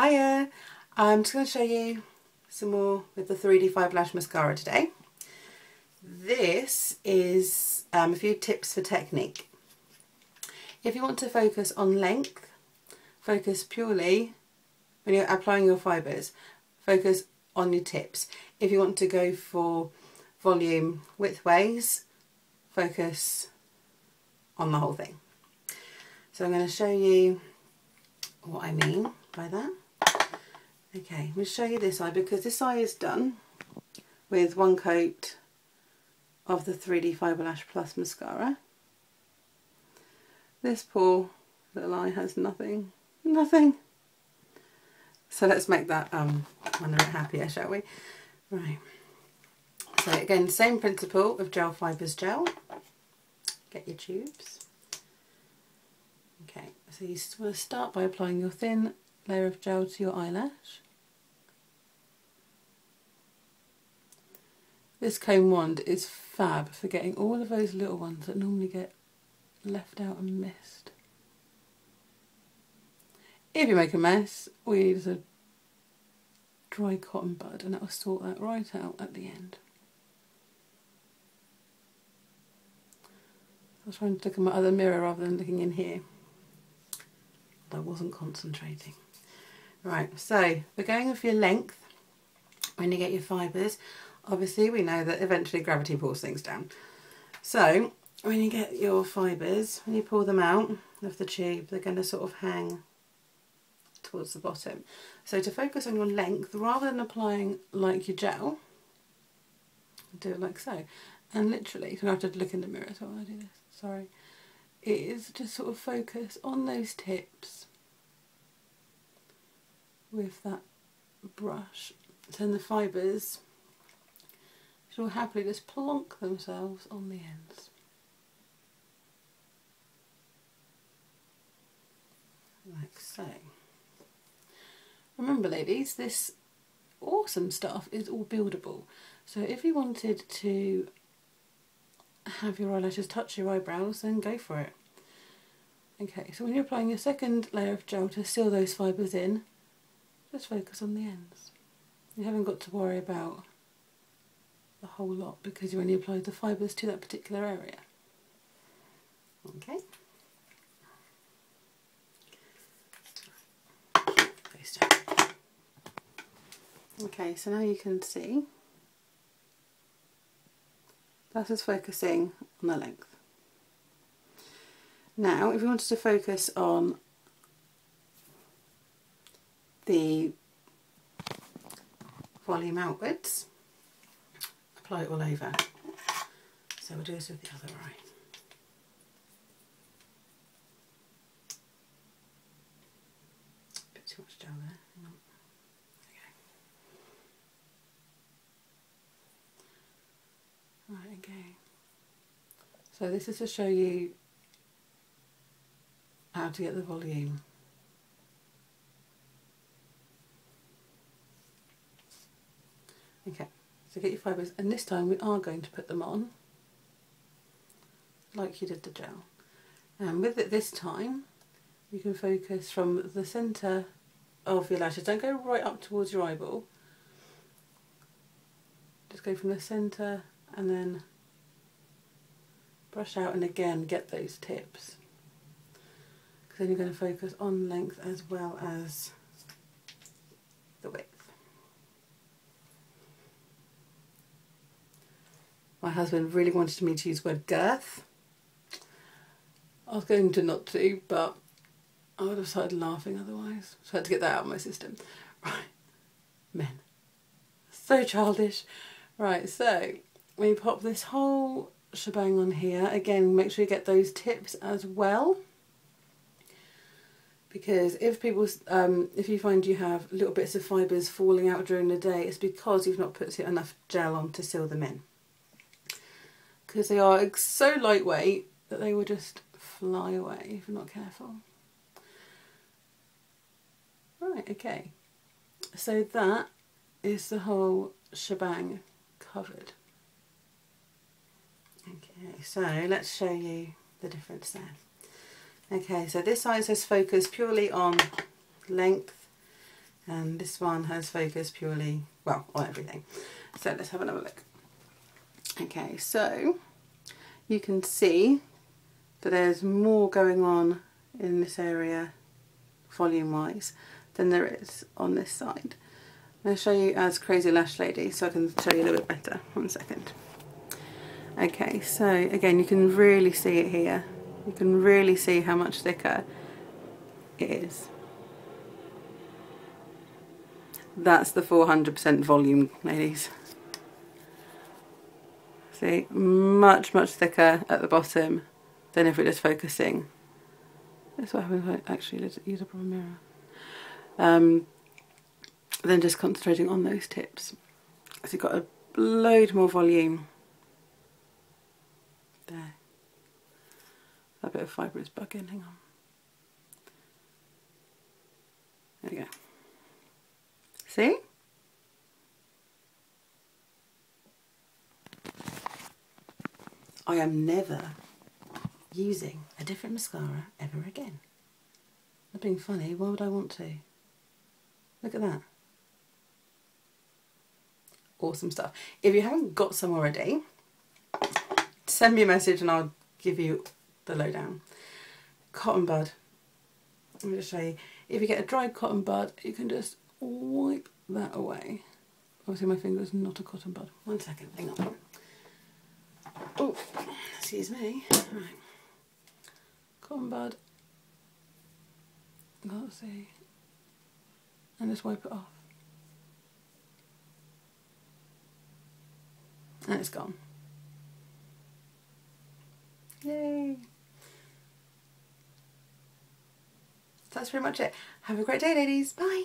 Hiya! I'm just going to show you some more with the 3D Fibre Lash Mascara today. This is um, a few tips for technique. If you want to focus on length, focus purely when you're applying your fibres, focus on your tips. If you want to go for volume widthways, focus on the whole thing. So I'm going to show you what I mean by that. Okay, I'm going to show you this eye because this eye is done with one coat of the 3D Fibre Lash Plus mascara. This poor little eye has nothing, nothing. So let's make that um, one a bit happier, shall we? Right. So again, same principle of gel fibres gel. Get your tubes. Okay, so you want to start by applying your thin layer of gel to your eyelash. This comb wand is fab for getting all of those little ones that normally get left out and missed. If you make a mess, all you need is a dry cotton bud and that will sort that right out at the end. I was trying to look at my other mirror rather than looking in here. I wasn't concentrating. Right, so we're going with your length when you get your fibres. Obviously we know that eventually gravity pulls things down. So when you get your fibres, when you pull them out of the tube, they're going to sort of hang towards the bottom. So to focus on your length, rather than applying like your gel, do it like so. And literally, so I have to look in the mirror so I do this, sorry, is just sort of focus on those tips with that brush. Then the fibres should happily just plonk themselves on the ends. Like so. Remember ladies, this awesome stuff is all buildable. So if you wanted to have your eyelashes touch your eyebrows, then go for it. Okay, so when you're applying your second layer of gel to seal those fibres in, just focus on the ends. You haven't got to worry about the whole lot because you only applied the fibres to that particular area. Okay. Okay, so now you can see that is focusing on the length. Now, if you wanted to focus on the volume outwards, apply it all over. So we'll do this with the other eye. Bit too much gel there. Okay. Right, again. So this is to show you how to get the volume. Okay, get your fibres and this time we are going to put them on like you did the gel. And with it this time you can focus from the centre of your lashes. Don't go right up towards your eyeball. Just go from the centre and then brush out and again get those tips because then you're going to focus on length as well as the width. My husband really wanted me to use the word girth. I was going to not to, but I would have started laughing otherwise. So I had to get that out of my system. Right, men. So childish. Right, so we pop this whole shebang on here. Again, make sure you get those tips as well. Because if people, um, if you find you have little bits of fibres falling out during the day, it's because you've not put enough gel on to seal them in. Because they are so lightweight that they will just fly away if you're not careful. Right, okay. So that is the whole shebang covered. Okay, so let's show you the difference there. Okay, so this eye says focus purely on length. and this one has focused purely, well, on everything. So let's have another look. Okay, so you can see that there's more going on in this area volume wise than there is on this side. I'm going to show you as Crazy Lash Lady so I can show you a little bit better. One second. Okay, so again you can really see it here. You can really see how much thicker it is. That's the 400% volume, ladies. See, much, much thicker at the bottom than if we're just focusing. That's what happens if I actually use a proper mirror. Um, then just concentrating on those tips. So you've got a load more volume. There. A bit of fibre is bugging, hang on. There we go. See? I am never using a different mascara ever again. Not being funny, why would I want to? Look at that. Awesome stuff. If you haven't got some already, send me a message and I'll give you the lowdown. Cotton bud. Let me just show you. If you get a dried cotton bud, you can just wipe that away. Obviously my finger is not a cotton bud. One second, hang on. Oh, excuse me. Right. Cotton bud. Let's see. And just wipe it off. And it's gone. Yay! That's pretty much it. Have a great day, ladies. Bye.